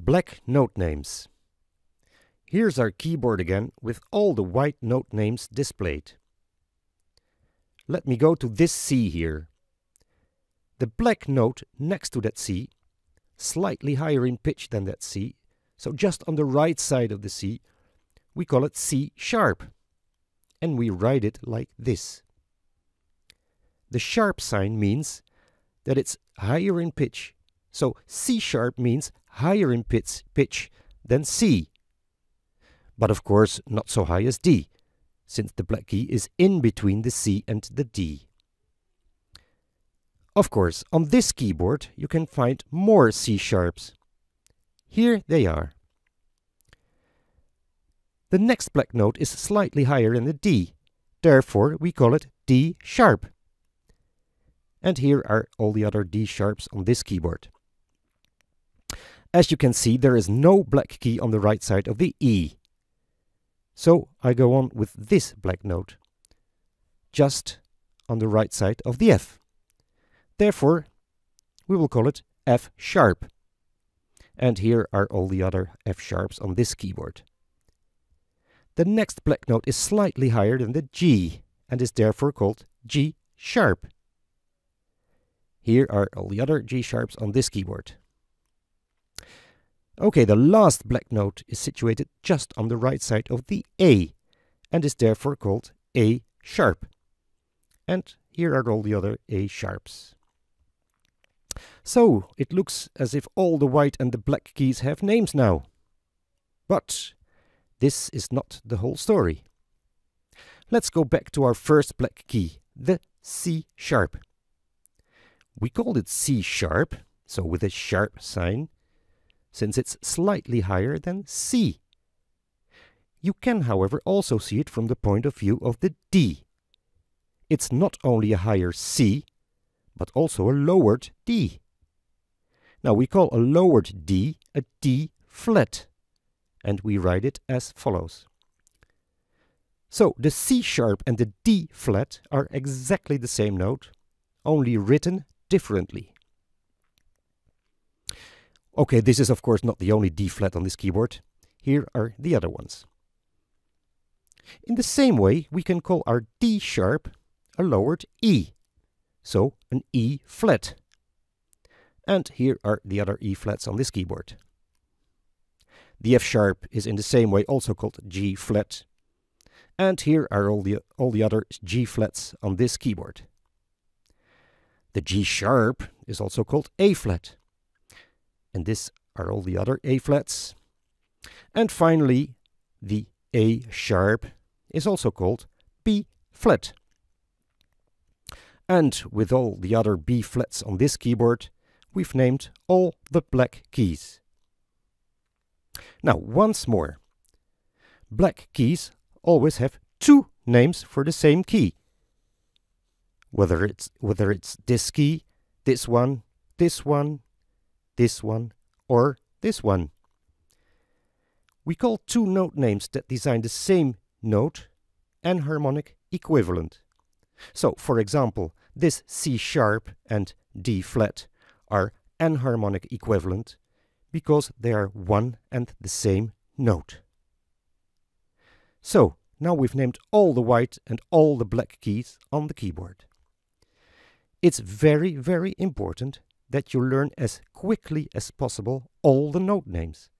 Black note names. Here's our keyboard again with all the white note names displayed. Let me go to this C here. The black note next to that C, slightly higher in pitch than that C, so just on the right side of the C, we call it C sharp. And we write it like this. The sharp sign means that it's higher in pitch. So C sharp means higher in pitch, pitch than C. But of course not so high as D, since the black key is in between the C and the D. Of course, on this keyboard you can find more C sharps. Here they are. The next black note is slightly higher than the D, therefore we call it D sharp. And here are all the other D sharps on this keyboard. As you can see, there is no black key on the right side of the E. So I go on with this black note, just on the right side of the F. Therefore, we will call it F sharp. And here are all the other F sharps on this keyboard. The next black note is slightly higher than the G and is therefore called G sharp. Here are all the other G sharps on this keyboard. Okay, the last black note is situated just on the right side of the A and is therefore called A sharp. And here are all the other A sharps. So, it looks as if all the white and the black keys have names now. But this is not the whole story. Let's go back to our first black key, the C sharp. We called it C sharp, so with a sharp sign, since it's slightly higher than C. You can, however, also see it from the point of view of the D. It's not only a higher C, but also a lowered D. Now we call a lowered D a D flat, and we write it as follows. So the C sharp and the D flat are exactly the same note, only written differently. Okay, this is of course not the only D flat on this keyboard. Here are the other ones. In the same way, we can call our D sharp a lowered E, so an E flat. And here are the other E flats on this keyboard. The F sharp is in the same way also called G flat. And here are all the, all the other G flats on this keyboard. The G sharp is also called A flat. And this are all the other A flats. And finally, the A sharp is also called B flat. And with all the other B flats on this keyboard, we've named all the black keys. Now, once more. Black keys always have two names for the same key. Whether it's, whether it's this key, this one, this one, this one, or this one. We call two note names that design the same note enharmonic equivalent. So, for example, this C sharp and D flat are enharmonic equivalent because they are one and the same note. So, now we've named all the white and all the black keys on the keyboard. It's very, very important that you learn as quickly as possible all the note names.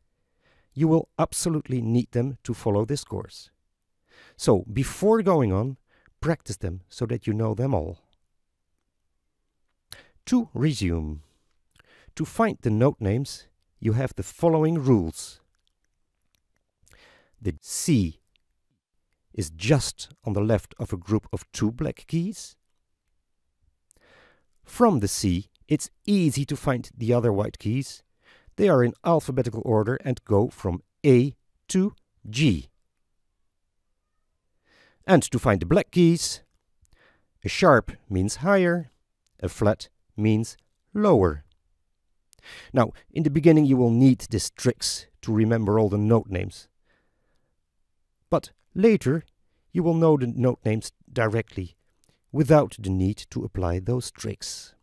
You will absolutely need them to follow this course. So, before going on, practice them so that you know them all. To resume. To find the note names, you have the following rules. The C is just on the left of a group of two black keys. From the C, it's easy to find the other white keys. They are in alphabetical order and go from A to G. And to find the black keys, a sharp means higher, a flat means lower. Now, in the beginning you will need these tricks to remember all the note names. But later you will know the note names directly without the need to apply those tricks.